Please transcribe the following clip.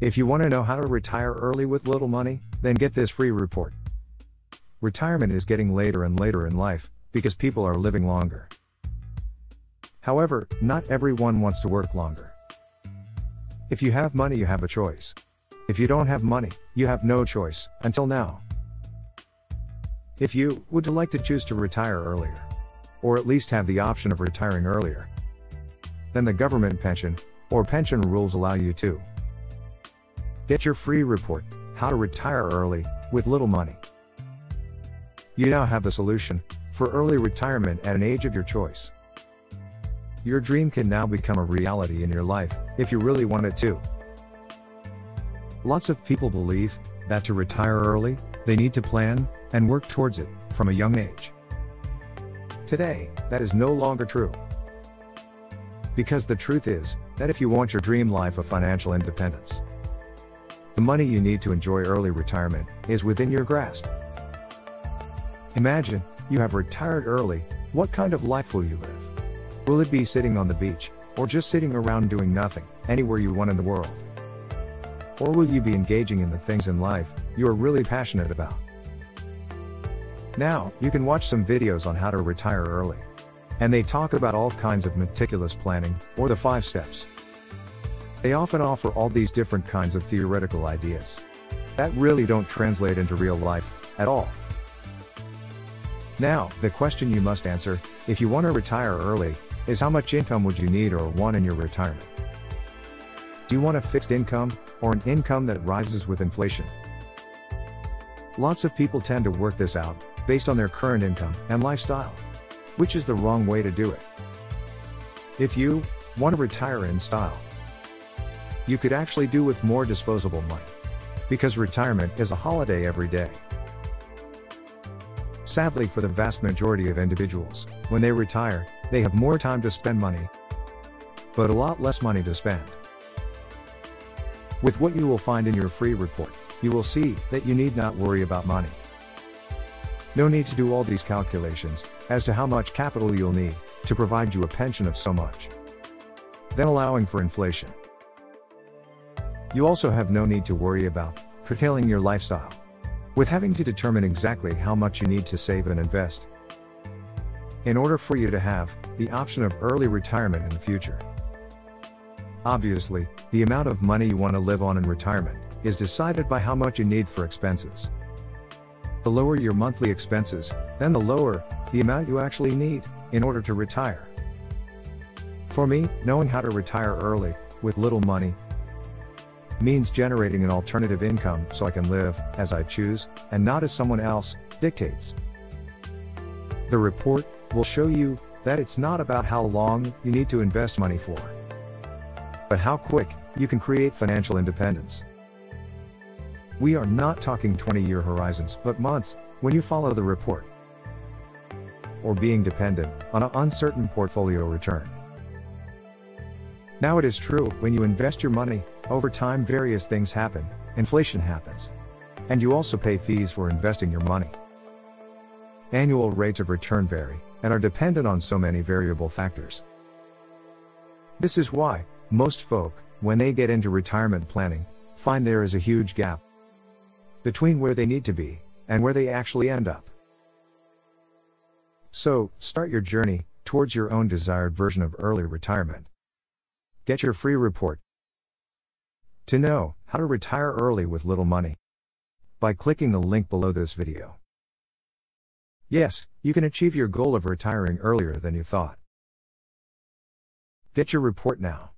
If you want to know how to retire early with little money, then get this free report. Retirement is getting later and later in life because people are living longer. However, not everyone wants to work longer. If you have money, you have a choice. If you don't have money, you have no choice, until now. If you would like to choose to retire earlier, or at least have the option of retiring earlier, then the government pension or pension rules allow you to get your free report, How to Retire Early, with Little Money. You now have the solution for early retirement at an age of your choice. Your dream can now become a reality in your life, if you really want it to. Lots of people believe that to retire early, they need to plan and work towards it from a young age. Today, that is no longer true. Because the truth is that if you want your dream life of financial independence, the money you need to enjoy early retirement is within your grasp. Imagine, you have retired early, what kind of life will you live? Will it be sitting on the beach, or just sitting around doing nothing, anywhere you want in the world? Or will you be engaging in the things in life you are really passionate about? Now, you can watch some videos on how to retire early. And they talk about all kinds of meticulous planning, or the five steps. They often offer all these different kinds of theoretical ideas that really don't translate into real life at all. Now, the question you must answer, if you want to retire early, is how much income would you need or want in your retirement? Do you want a fixed income, or an income that rises with inflation? Lots of people tend to work this out, based on their current income and lifestyle. Which is the wrong way to do it. If you want to retire in style, you could actually do with more disposable money. Because retirement is a holiday every day. Sadly, for the vast majority of individuals, when they retire, they have more time to spend money, but a lot less money to spend. With what you will find in your free report, you will see that you need not worry about money. No need to do all these calculations as to how much capital you'll need to provide you a pension of so much. Then allowing for inflation. You also have no need to worry about curtailing your lifestyle with having to determine exactly how much you need to save and invest in order for you to have the option of early retirement in the future. Obviously, the amount of money you want to live on in retirement is decided by how much you need for expenses. The lower your monthly expenses, then the lower the amount you actually need in order to retire. For me, knowing how to retire early with little money means generating an alternative income so I can live as I choose and not as someone else dictates. The report will show you that it's not about how long you need to invest money for, but how quick you can create financial independence. We are not talking 20 year horizons, but months when you follow the report, or being dependent on an uncertain portfolio return. Now it is true, when you invest your money, over time various things happen, inflation happens. And you also pay fees for investing your money. Annual rates of return vary, and are dependent on so many variable factors. This is why, most folk, when they get into retirement planning, find there is a huge gap between where they need to be, and where they actually end up. So, start your journey towards your own desired version of early retirement. Get your free report. To know how to retire early with little money. By clicking the link below this video. Yes, you can achieve your goal of retiring earlier than you thought. Get your report now.